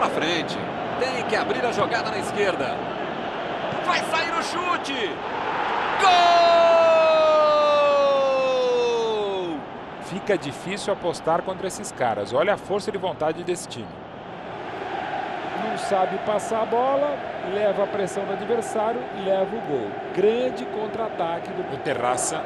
para frente. Tem que abrir a jogada na esquerda. Vai sair o chute. Gol! Fica difícil apostar contra esses caras. Olha a força de vontade desse time. Não sabe passar a bola, leva a pressão do adversário, leva o gol. Grande contra-ataque do O Terraça